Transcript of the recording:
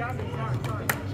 got me. Sorry, sorry.